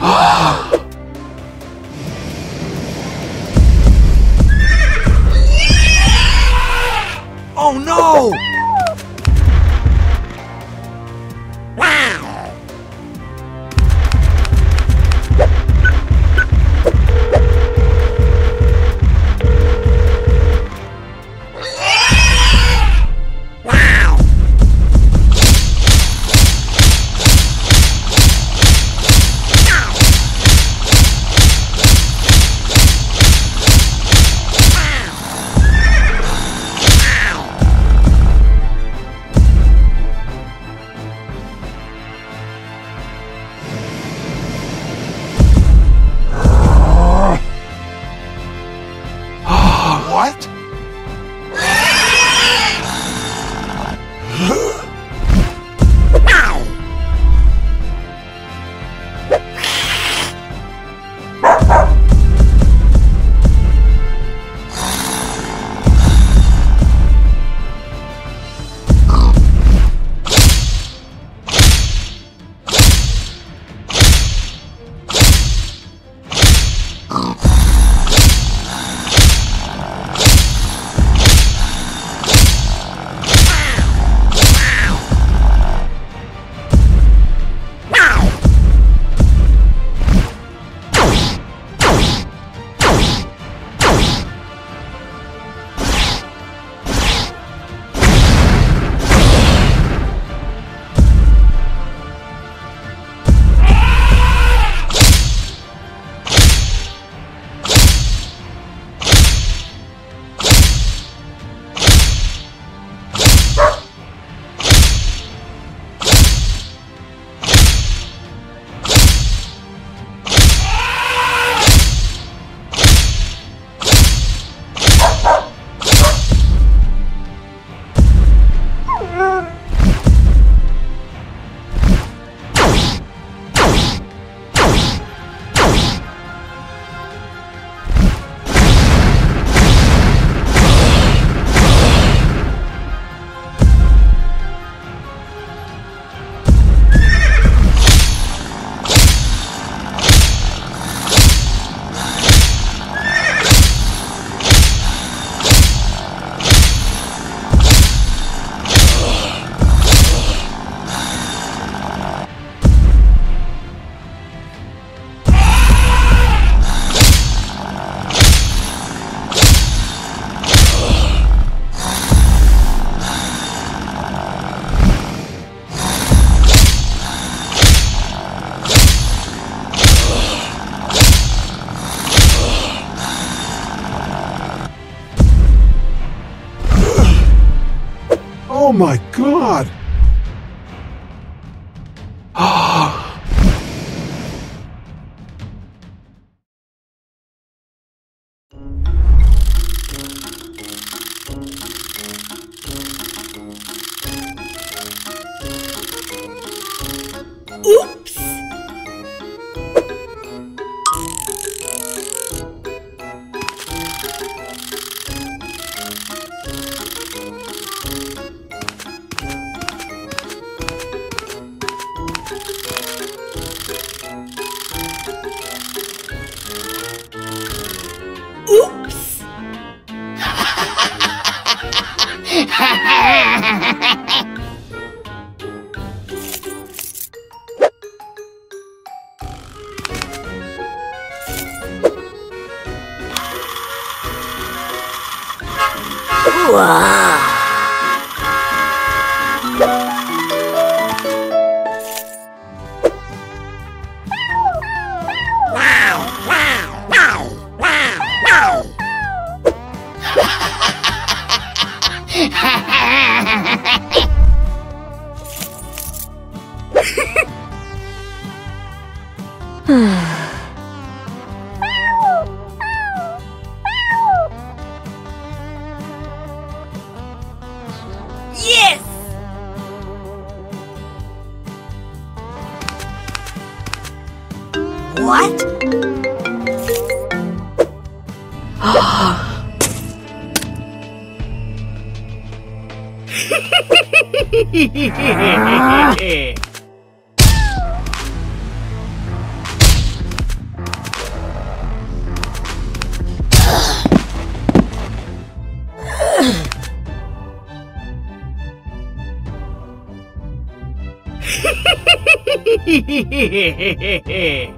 Oh my god! 嘿嘿嘿嘿嘿嘿。嘿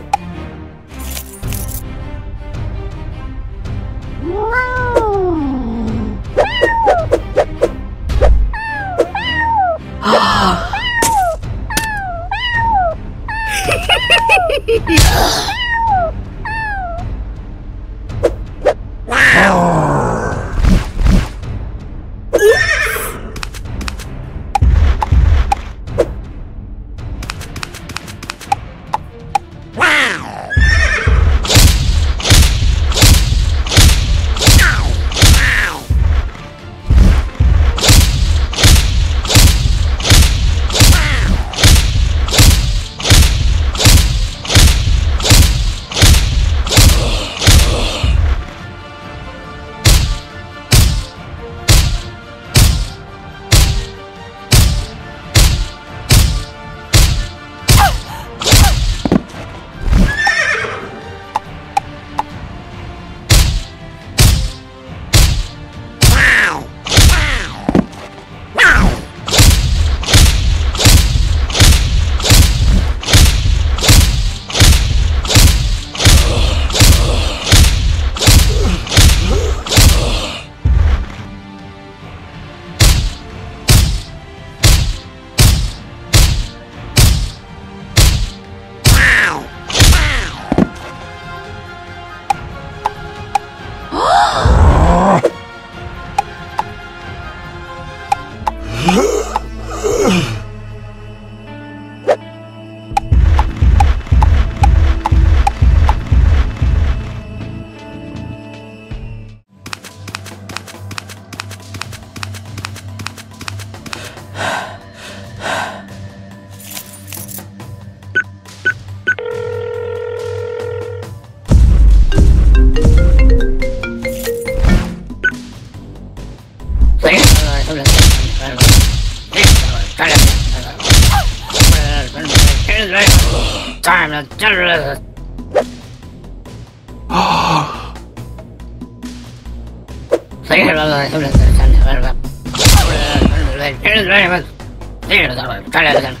Oh.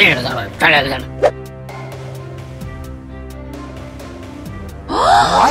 进去了咱俩咱俩啊？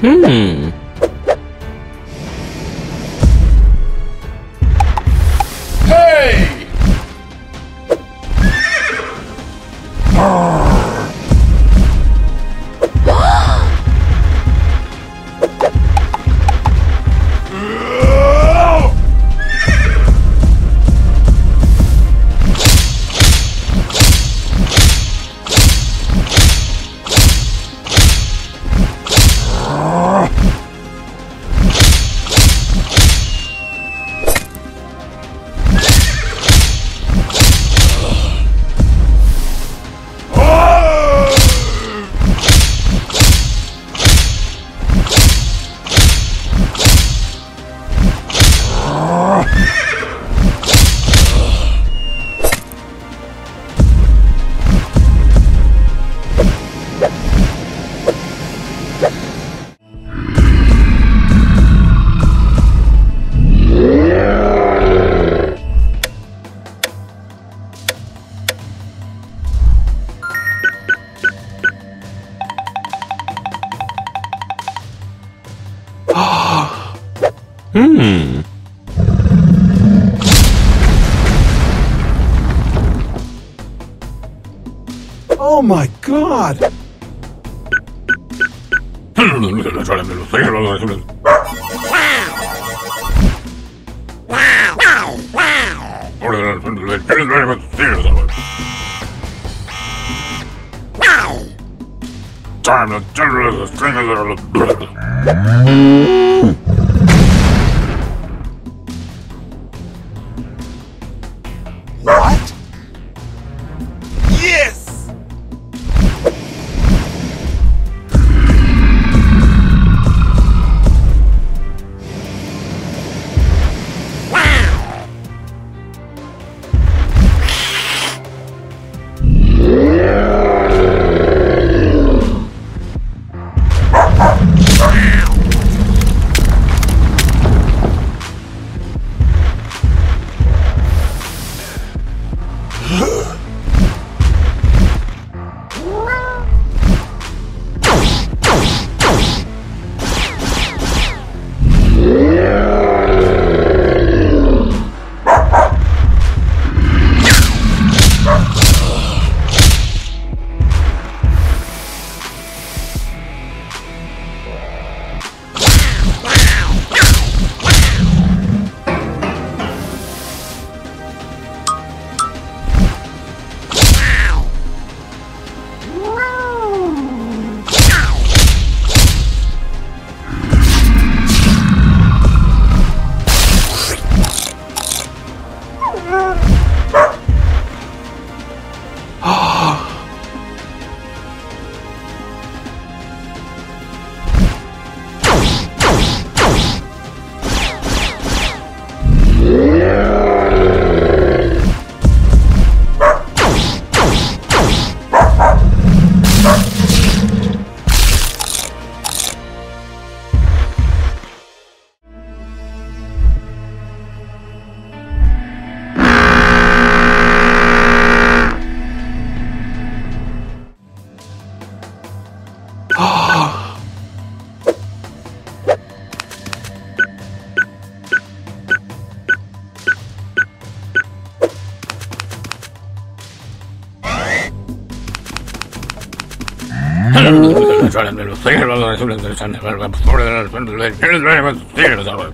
Hmm. Oh my god! Time to What?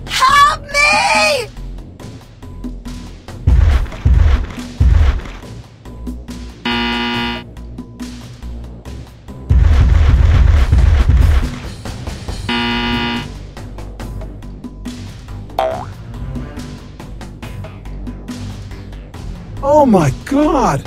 Help me! Oh my god!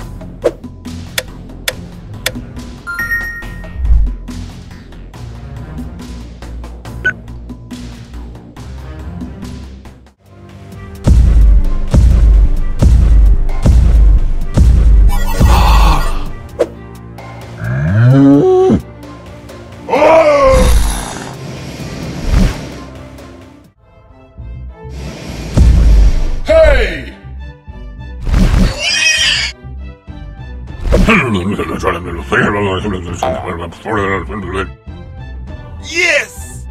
Yes!